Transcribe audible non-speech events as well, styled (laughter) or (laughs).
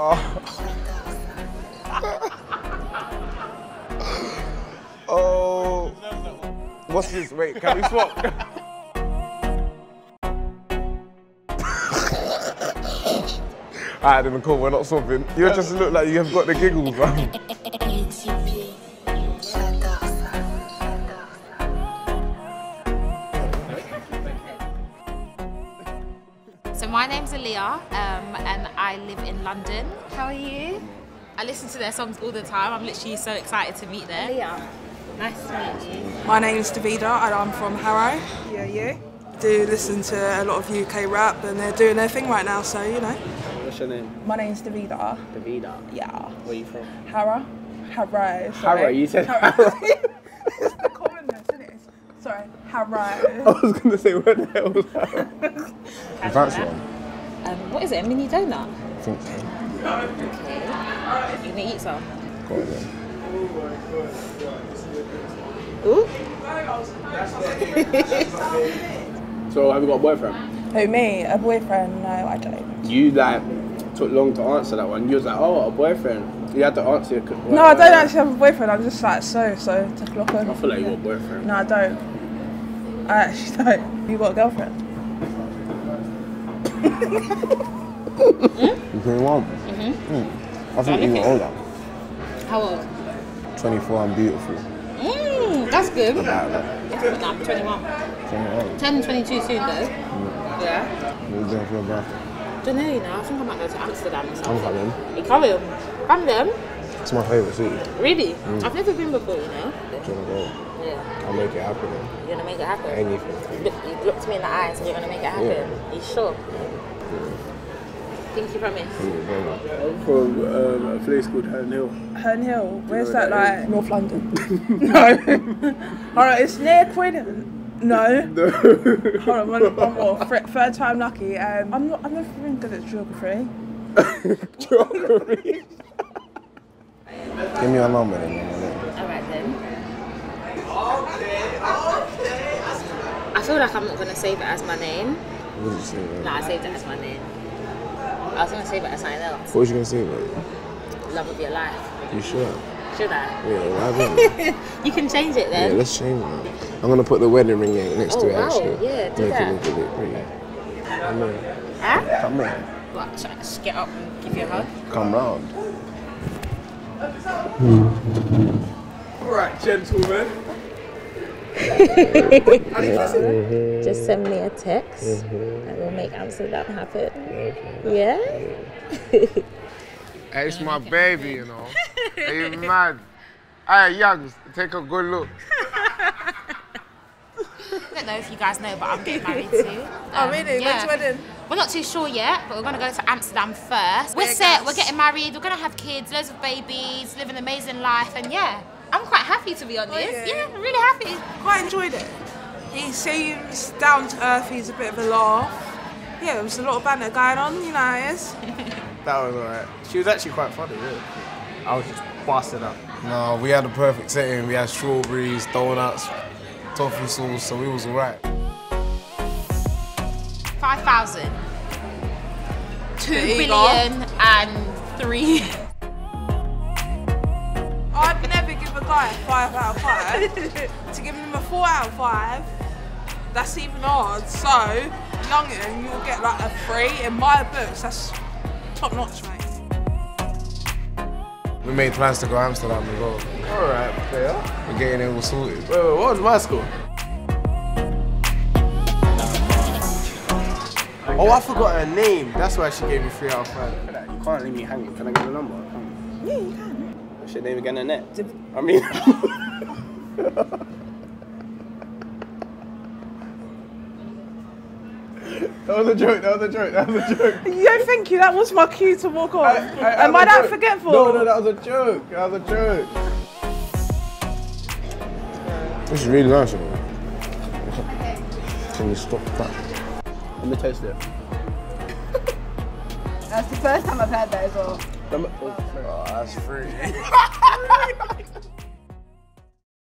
Oh. (laughs) oh. What's this? Wait, can we swap? (laughs) Alright, then cool, we're not swapping. You just look like you have got the giggles, man. (laughs) name's Aaliyah, um, and I live in London. How are you? I listen to their songs all the time. I'm literally so excited to meet them. Aaliyah, nice to meet you. My name's Davida and I'm from Harrow. Yeah, you? Do listen to a lot of UK rap and they're doing their thing right now, so you know. What's your name? My name's Davida. Davida. Yeah. Where are you from? Harrow. Harrow. Harrow, you said Harrow. (laughs) it's the commonness, isn't it? Sorry, Harrow. (laughs) I was going to say, where the hell was that? (laughs) You fancy one? Um, what is it? A mini donut? I think so. Okay. You gonna eat some? Go on then. Ooh. (laughs) So, have you got a boyfriend? Who, me? A boyfriend? No, I don't. You, like, took long to answer that one. You was like, oh, a boyfriend. You had to answer your No, I don't actually have a boyfriend. I'm just like so, so to clock on. I feel like you got a boyfriend. No, I don't. I actually don't. You got a girlfriend? You 21? Mm-hmm. I think you're older. How old? 24 and beautiful. Mm, that's good. Like, like, No, I'm 21. 21. 10 22 soon though. Yeah. What are you doing for your birthday? Don't know, you know. I think I might go to Amsterdam or something. I'm coming. You coming? Come then. It's my favourite city. Really? I've never been before, you know. Do you want to go? Yeah. I'll make it happen. You're gonna make it happen. Anything. Look, you looked me in the eye and you're gonna make it happen. Yeah. You sure? Think you promise? I'm from um, a place called Herne Hill. Herne Hill. Where's that, that like? North London. (laughs) (laughs) no. Alright, it's near Croydon. No. No. (laughs) Hold on, one, one more. Third time lucky. Um, I'm not. I've never been good at geography. Geography. Give me your number then. man. Alright then. I feel like I'm not gonna save it as my name. What did you say? man? Nah, I saved it as my name. I was gonna save it as something else. What was you going to say, man? Love of your life. You sure? Should I? Yeah, why (laughs) haven't You can change it then. Yeah, let's change it. I'm gonna put the wedding ring next Oh, to it oh, wow. actually. Yeah, do Make that. it look a bit pretty. Come here. Huh? Come here. What? Should I just get up and give you a hug? Come round. Alright, gentlemen. Just send me a text and we'll make Amsterdam happen. Yeah? (laughs) Hey, it's my baby, you know. Are you mad? Hey, youngs, take a good look. I don't know if you guys know, but I'm getting married (laughs) too. Oh Um, really? yeah. When's wedding? We're not too sure yet, but we're gonna go to Amsterdam first. We're set, we're getting married, we're gonna have kids, loads of babies, live an amazing life, and yeah, I'm quite happy to be oh, honest. yeah? Yeah, I'm really happy. Quite enjoyed it. He seems down to earth. He's a bit of a laugh. Yeah, there was a lot of banter going on. You know how it is. That was alright. She was actually quite funny, really. I was just busted up. No, we had a perfect setting. We had strawberries, donuts, toffee sauce, so we was alright. 5,000. Two There you billion and three. Guy five out of five. (laughs) to give him a four out of five, that's even hard. So, youngin, you'll get like a three. In my books, that's top notch, mate. We made plans to go to Amsterdam as well. Alright, player. We're getting it all sorted. Wait, wait, what was my score? Oh, I forgot her name. That's why she gave me three out of five. You can't leave me hanging. Can I get the number? Yeah, you can. What's your name again, Annette? I mean, (laughs) that was a joke. That was a joke. That was a joke. (laughs) Yeah, thank you. That was my cue to walk off. I- I- Am I that that was a joke. forgetful? No, no, that was a joke. That was a joke. This is really nice, you. Can you stop that? Let me taste it. (laughs) That's the first time I've had that as well. Oh, that's free. (laughs) (laughs)